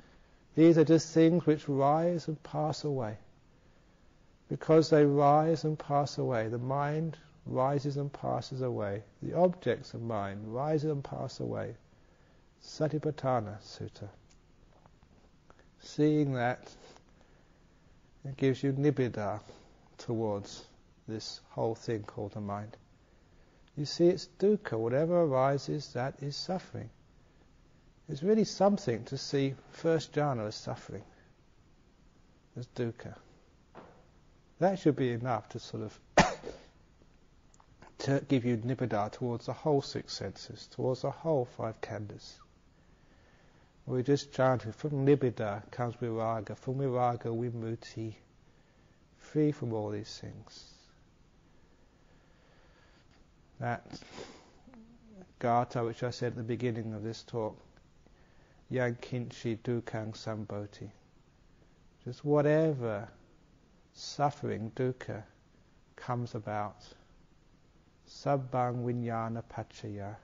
These are just things which rise and pass away because they rise and pass away. The mind rises and passes away. The objects of mind rise and pass away. Satipatthana Sutta. Seeing that, it gives you nibbida towards this whole thing called the mind. You see, it's dukkha. Whatever arises, that is suffering. It's really something to see first jhana as suffering, as dukkha. That should be enough to sort of to give you nibbida towards the whole six senses, towards the whole five khandhas. We're just chanted from nibbida comes viraga, from viraga vimutti, free from all these things. That gatha, which I said at the beginning of this talk, yankinchi dukkang sambhoti, just whatever suffering, dukkha, comes about. Sabbang vijnana paccaya.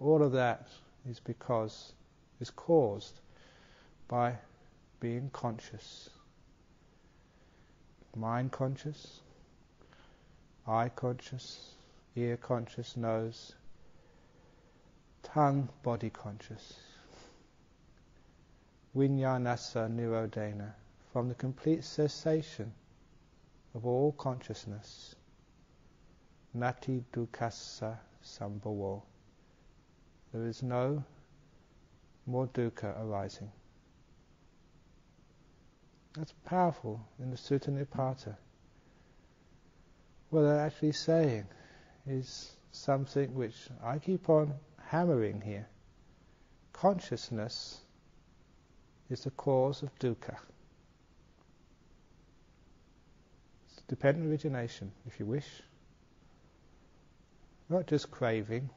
All of that is because, is caused by being conscious. Mind conscious, eye conscious, ear conscious, nose, tongue, body conscious. Vijnanassa nirodhena from the complete cessation of all consciousness. Natthi dukkhassa sambhavo. There is no more dukkha arising. That's powerful in the Sutta Nipata. What they're actually saying is something which I keep on hammering here. Consciousness is the cause of dukkha. Dependent origination, if you wish. Not just craving,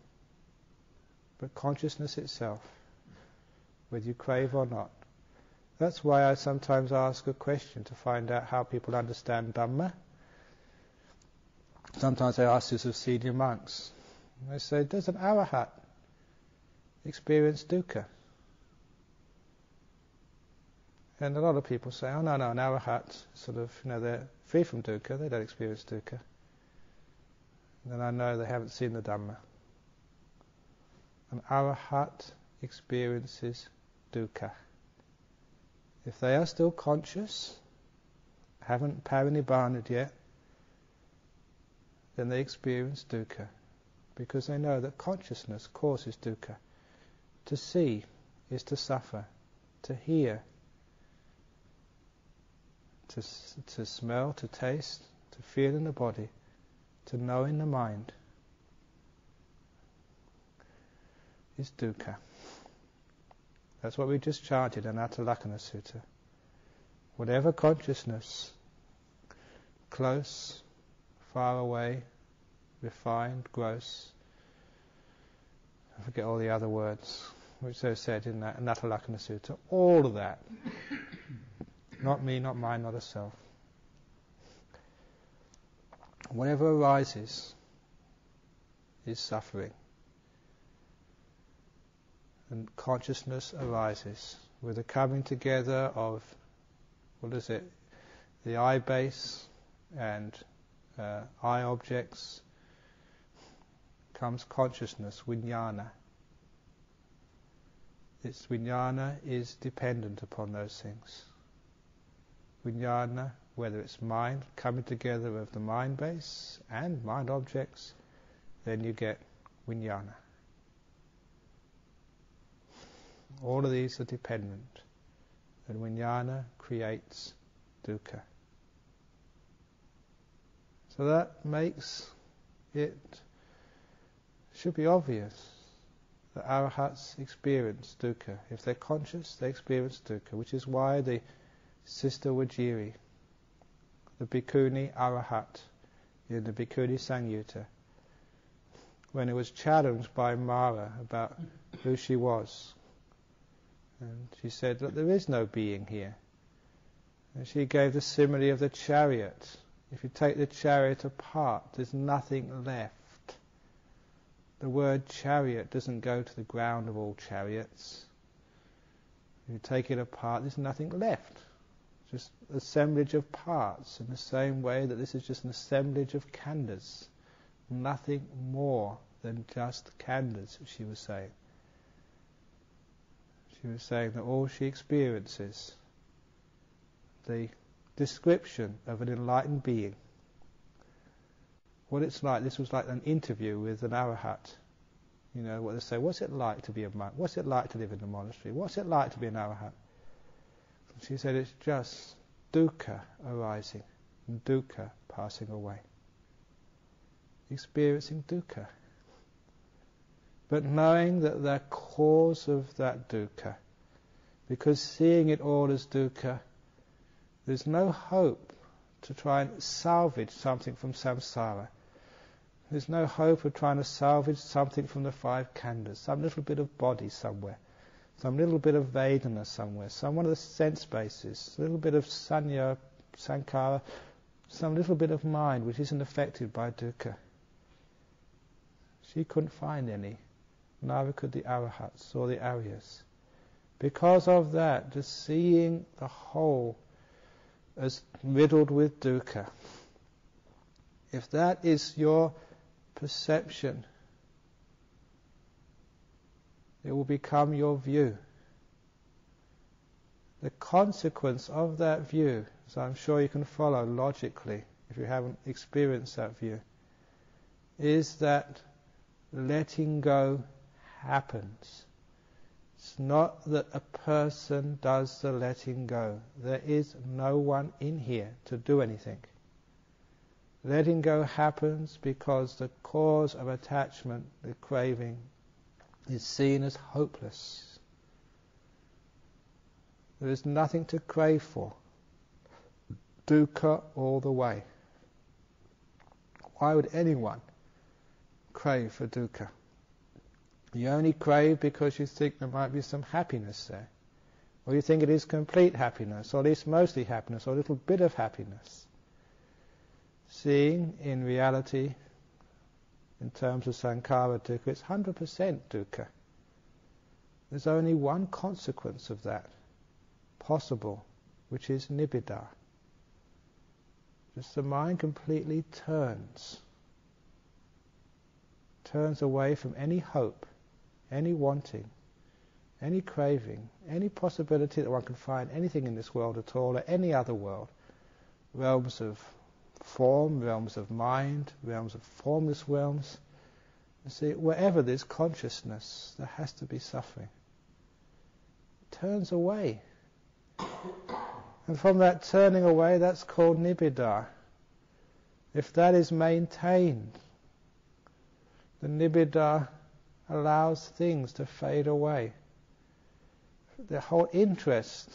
but consciousness itself, whether you crave or not. That's why I sometimes ask a question to find out how people understand Dhamma. Sometimes I ask this of senior monks. They say, does an arahat experience dukkha? And a lot of people say, oh no, no, an arahat, sort of, you know, they're free from dukkha, they don't experience dukkha. Then I know they haven't seen the Dhamma. An arahat experiences dukkha. If they are still conscious, haven't parinibbanaed yet, then they experience dukkha because they know that consciousness causes dukkha. To see is to suffer. To hear to, to smell, to taste, to feel in the body, to know in the mind, is dukkha. That's what we just chanted in Anattalakkhana Sutta. Whatever consciousness, close, far away, refined, gross, I forget all the other words which they said in that Anattalakkhana Sutta, all of that. Not me, not mine, not a self. Whatever arises is suffering. And consciousness arises with the coming together of, what is it, the eye base and uh, eye objects comes consciousness, vijnana. Its vijnana is dependent upon those things. Vijnana, whether it's mind, coming together of the mind base and mind objects, then you get vijnana. All of these are dependent. And vijnana creates dukkha. So that makes it should be obvious that arahats experience dukkha. If they're conscious, they experience dukkha, which is why the sister Vajira, the bhikkhuni arahat in the bhikkhuni Samyutta, when it was challenged by Mara about who she was, and she said that there is no being here. And she gave the simile of the chariot. If you take the chariot apart, there's nothing left. The word chariot doesn't go to the ground of all chariots. If you take it apart, there's nothing left. Just assemblage of parts in the same way that this is just an assemblage of khandhas. Nothing more than just khandhas, she was saying. She was saying that all she experiences, the description of an enlightened being, what it's like. This was like an interview with an arahat. You know, what they say, what's it like to be a monk? What's it like to live in a monastery? What's it like to be an arahat? She said it's just dukkha arising dukkha passing away. Experiencing dukkha. But knowing that the cause of that dukkha, because seeing it all as dukkha, there's no hope to try and salvage something from samsara. There's no hope of trying to salvage something from the five khandhas, some little bit of body somewhere, some little bit of Vedana somewhere, some one of the sense bases, a little bit of sanya, sankhara, some little bit of mind which isn't affected by dukkha. She couldn't find any. Neither could the arahats or the aryas. Because of that, just seeing the whole as riddled with dukkha. If that is your perception. It will become your view. The consequence of that view, as I'm sure you can follow logically if you haven't experienced that view, is that letting go happens. It's not that a person does the letting go. There is no one in here to do anything. Letting go happens because the cause of attachment, the craving, is seen as hopeless. There is nothing to crave for. Dukkha all the way. Why would anyone crave for dukkha? You only crave because you think there might be some happiness there. Or you think it is complete happiness, or at least mostly happiness, or a little bit of happiness seeing in reality, in terms of sankhara dukkha, it's 100% dukkha. There's only one consequence of that possible, which is nibbida. Just the mind completely turns, turns away from any hope, any wanting, any craving, any possibility that one can find anything in this world at all or any other world, realms of form, realms of mind, realms of formless realms. You see, wherever there's consciousness, there has to be suffering. It turns away. And from that turning away, that's called nibbida. if that is maintained, the nibbida allows things to fade away. The whole interest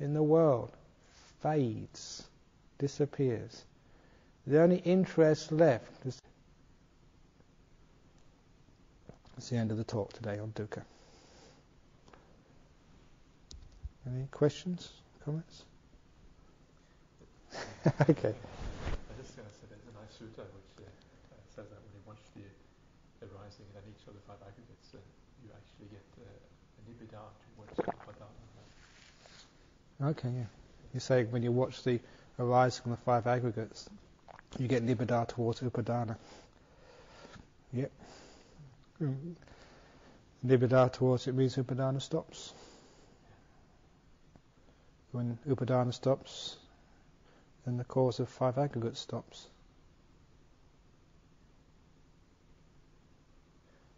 in the world fades, disappears. The only interest left is. That's the end of the talk today on dukkha. Any questions, comments? okay. I just going to say there's a nice sutta which uh, says that when you watch the arising in each of the five aggregates, uh, you actually get uh, a nibbida towards upadana. Okay, yeah. You're saying when you watch the arising of the five aggregates, you get nibbida towards upadana. Yep. Mm. Nibbida towards it means upadana stops. When upadana stops, then the cause of five aggregates stops.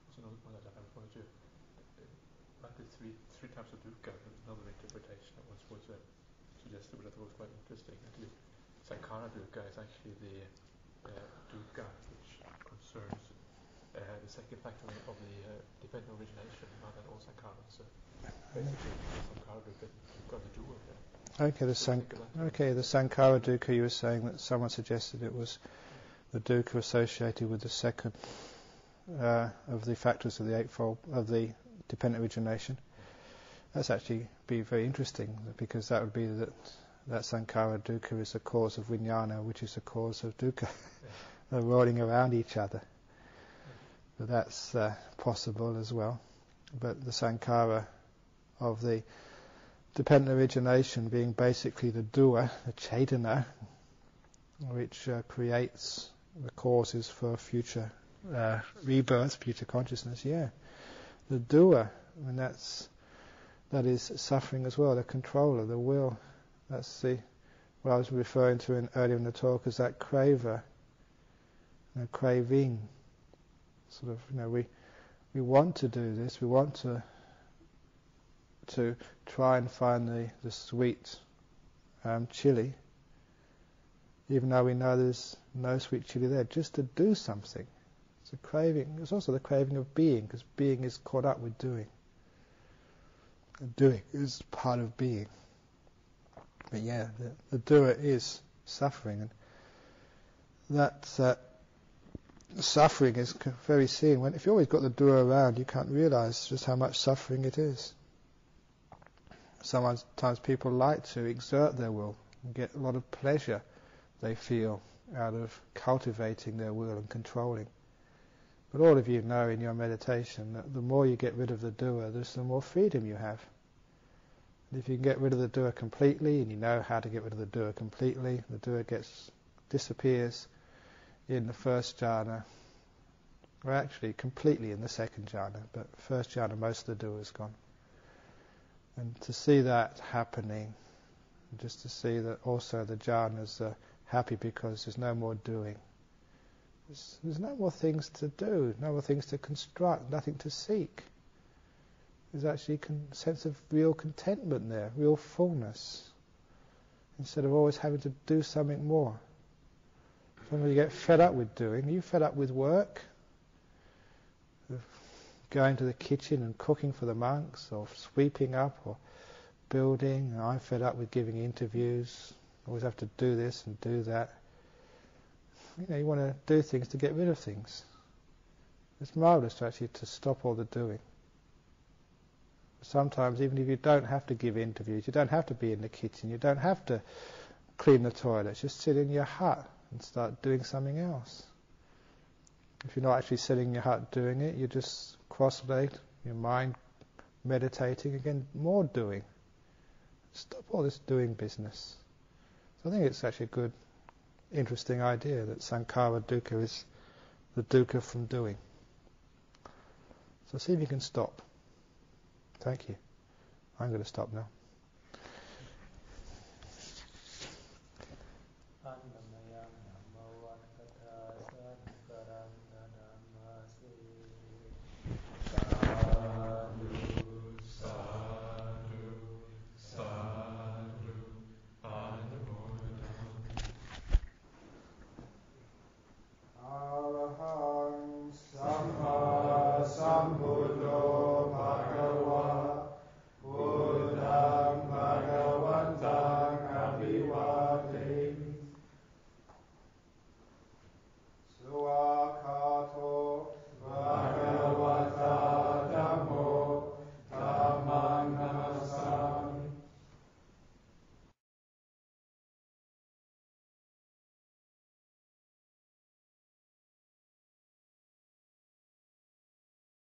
Also another point that I wanted to, uh, like the three three types of dukkha, another interpretation that was was uh, suggested, which I thought was quite interesting. That the dukkha is actually the uh, dukkha which concerns uh, the second factor of the uh, dependent origination, not that all sankharas. So basically, sankhara dukkha, you've got the dual there. Okay, the san- okay, the sankhara dukkha. You were saying that someone suggested it was the dukkha associated with the second uh, of the factors of the eightfold of the dependent origination. That's actually be very interesting because that would be that that sankhara dukkha is the cause of vijnana, which is the cause of dukkha. They're rolling around each other. But that's uh, possible as well. But the sankhara of the dependent origination being basically the doer, the cetana, which uh, creates the causes for future uh, rebirth, future consciousness. Yeah, the doer, and that's that is suffering as well. The controller, the will. That's the what I was referring to in, earlier in the talk as that craver, you know, craving. Sort of, you know, we we want to do this. We want to to try and find the, the sweet um, chili, even though we know there's no sweet chili there, just to do something. It's a craving. It's also the craving of being, because being is caught up with doing. And doing is part of being. But yeah, the, the doer is suffering, and that uh, suffering is very seen. When if you always got the doer around, you can't realise just how much suffering it is sometimes people like to exert their will and get a lot of pleasure they feel out of cultivating their will and controlling. But all of you know in your meditation that the more you get rid of the doer, the more freedom you have. If you can get rid of the doer completely, and you know how to get rid of the doer completely, the doer gets disappears in the first jhana, or actually completely in the second jhana, but first jhana most of the doer is gone. And to see that happening, just to see that also the jhanas are happy because there's no more doing. There's, there's no more things to do, no more things to construct, nothing to seek. There's actually a sense of real contentment there, real fullness, instead of always having to do something more. Sometimes you get fed up with doing. Are you fed up with work? going to the kitchen and cooking for the monks, or sweeping up, or building. I'm fed up with giving interviews. Always have to do this and do that. You know, you want to do things to get rid of things. It's marvelous to actually to stop all the doing. Sometimes, even if you don't have to give interviews, you don't have to be in the kitchen, you don't have to clean the toilets. Just sit in your hut and start doing something else. If you're not actually sitting in your hut doing it, you're just cross-legged, your mind meditating, again, more doing. Stop all this doing business. So I think it's actually a good, interesting idea that sankhara dukkha is the dukkha from doing. So see if you can stop. Thank you. I'm going to stop now.